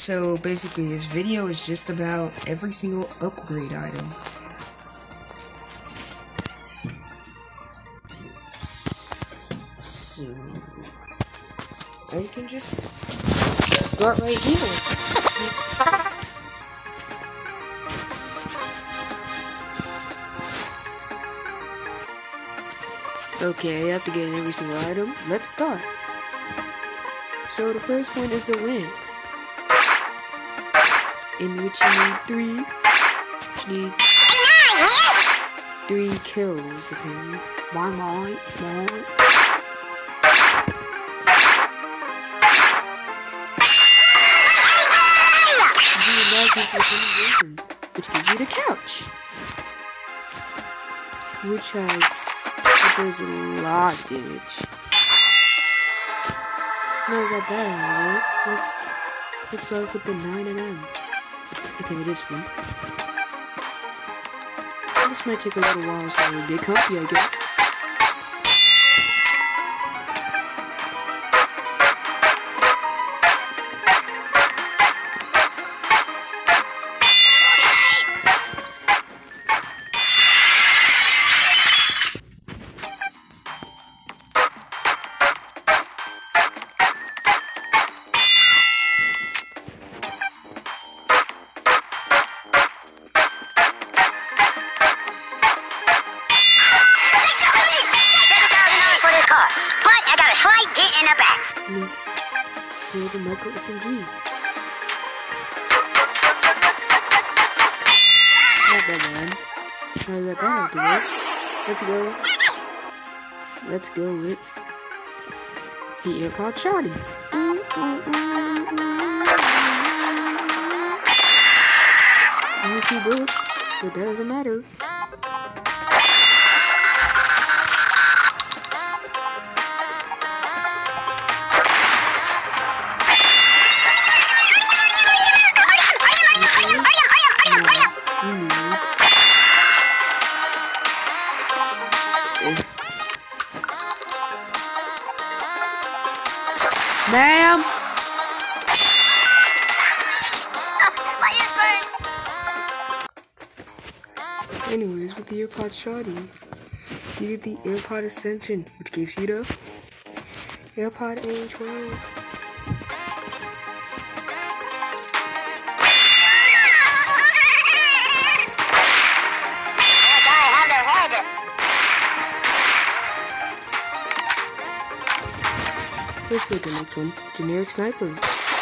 So basically, this video is just about every single upgrade item. So, I can just start right here. Okay, I have to get every single item. Let's start. So the first one is a lamp, in which you need three. You need three kills. Okay, one, any reason, which gives you the couch, which has which does a lot of damage. Now we got the way. Let's let's start with the 9 and M. Okay, this one. This might take a little while so get comfy, I guess. Micro SMG. Not that bad, dude. Let's go. Let's go with the AirPod Shotty. Bullets, but that doesn't matter. Ma'am! Anyways, with the AirPod Shotty, you get the AirPod Ascension, which gives you the AirPod A12. One. Generic Sniper.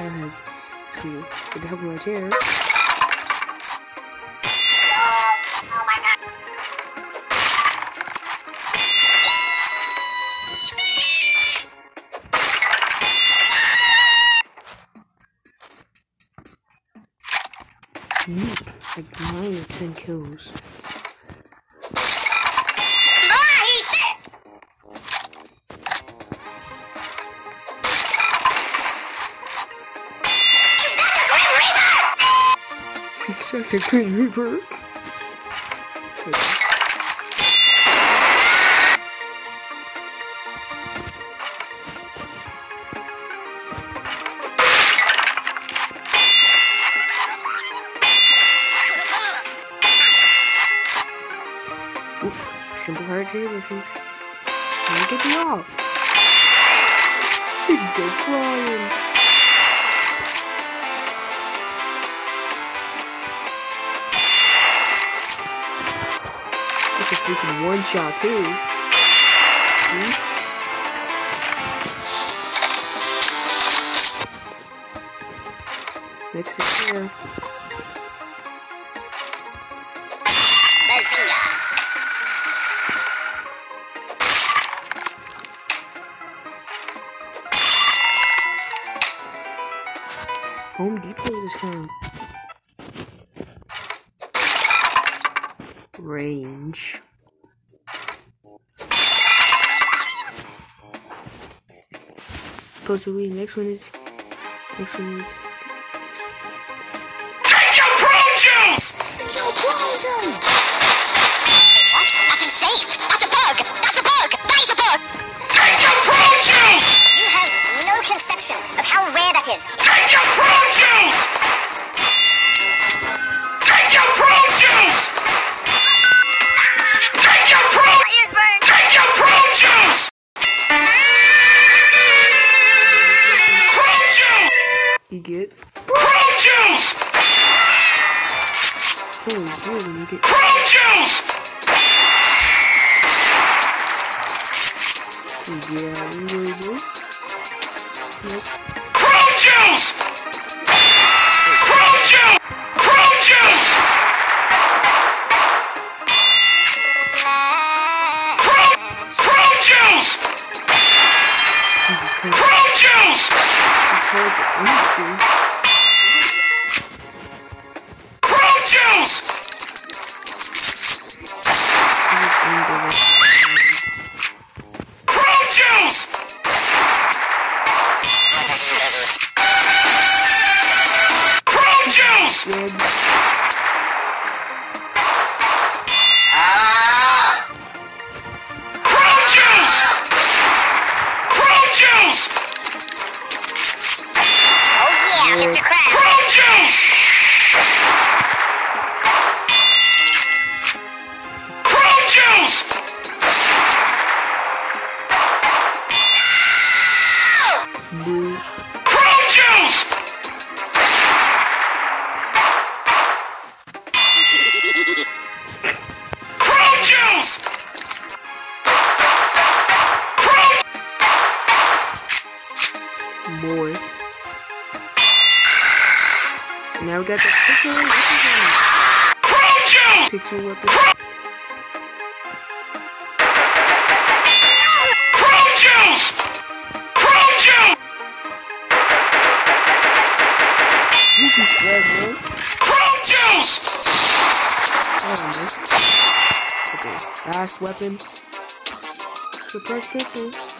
I have screw with the help of my The Green Reaper. Oop, simple listens. Look at you off. He just flying. one shot too. Hmm? Next is here. Home Depot discount. Range. Supposedly, next one is. Next one is. Take your prune juice! Wait, what? That's insane. That's a bug. Get. Prune juice! Holy you get. Prune juice! Yeah, you really do. Juice! Juice! Boy. Now we got the pixel weapon. Pixel weapon. Juice! Juice! Goofy spread, bro. Prune juice! This. Okay, last weapon. Suppress pistol.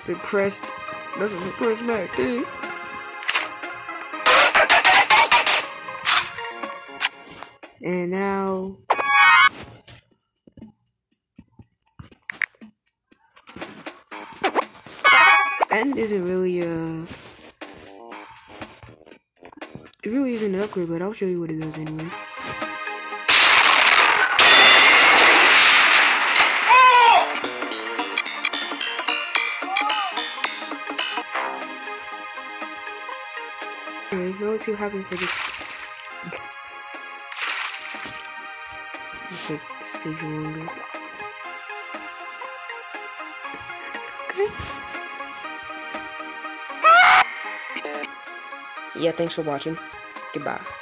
Suppressed. That's a suppressed back. And now. End isn't really uh It really isn't an upgrade, but I'll show you what it does anyway. Okay, no too happy for this. Like longer. Okay. Yeah, thanks for watching. Goodbye.